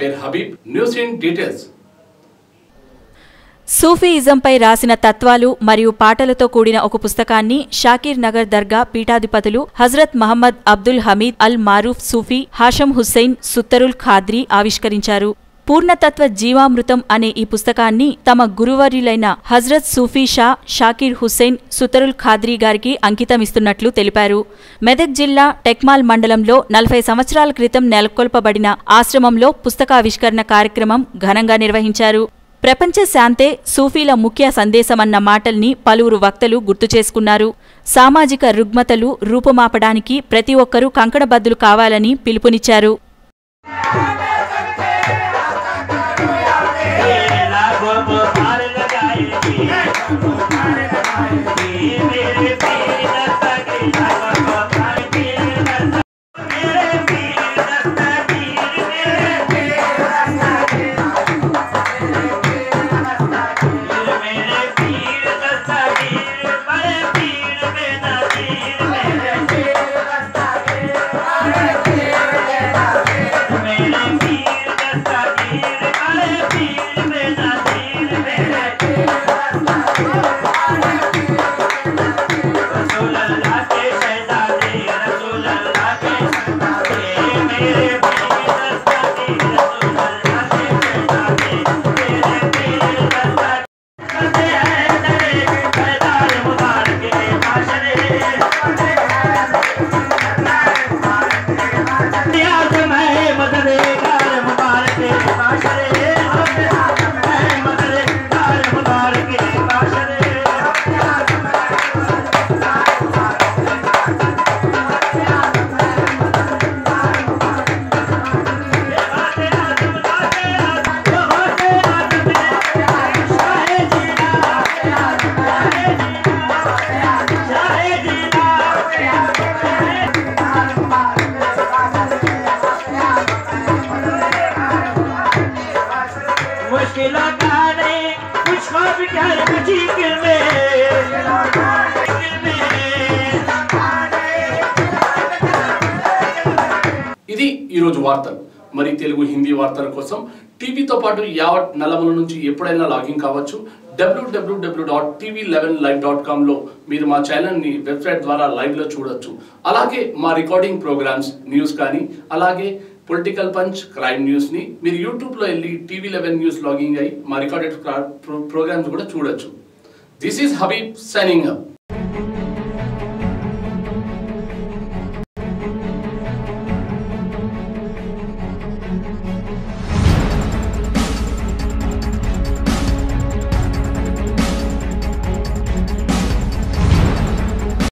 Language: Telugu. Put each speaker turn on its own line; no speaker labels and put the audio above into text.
పేరు హబీబ్. News in details.
సూఫీయిజంపై రాసిన తత్వాలు మరియు పాటలతో కూడిన ఒక పుస్తకాన్ని షాకీర్ నగర్ దర్గా పీఠాధిపతులు హజరత్ మహమ్మద్ అబ్దుల్ హమీద్ అల్ మారూఫ్ సూఫీ హాషం హుస్సైన్ సుత్తరుల్ ఖాద్రీ ఆవిష్కరించారు. పూర్ణతత్వ జీవామృతం అనే ఈ పుస్తకాన్ని తమ గురువర్యులైన హజ్రత్ సూఫీ షా షాకీర్ హుస్సేన్ సుతరుల్ ఖాద్రీ గారికి అంకితమిస్తున్నట్లు తెలిపారు. మెదక్ జిల్లా టెక్మాల్ మండలంలో నలభై సంవత్సరాల క్రితం నెలకొల్పబడిన ఆశ్రమంలో పుస్తకావిష్కరణ కార్యక్రమం ఘనంగా నిర్వహించారు. ప్రపంచ శాంతే సూఫీల ముఖ్య సందేశమన్న మాటల్ని పలువురు వక్తలు గుర్తు చేసుకున్నారు. సామాజిక రుగ్మతలు రూపుమాపడానికి ప్రతి ఒక్కరూ కంకణబద్దులు కావాలని పిలుపునిచ్చారు.
मेरे मुश्किल गाने मुझको बिठाए मुश्किल में
ఇది ఈరోజు వార్తలు మరి తెలుగు హిందీ వార్తల కోసం టీవీతో పాటు యావత్ నలమల నుంచి ఎప్పుడైనా లాగిన్ కావచ్చు W W W dot TV eleven live dot కామ్లో మీరు మా ఛానల్ని వెబ్సైట్ ద్వారా లైవ్లో చూడొచ్చు అలాగే మా రికార్డింగ్ ప్రోగ్రామ్స్ న్యూస్ కానీ అలాగే పొలిటికల్ పంచ్ క్రైమ్ న్యూస్ని మీరు యూట్యూబ్లో వెళ్ళి టీవీ లెవెన్ న్యూస్ లాగింగ్ అయ్యి మా రికార్డెడ్ ప్రోగ్రామ్స్ కూడా చూడొచ్చు this is Habib signing up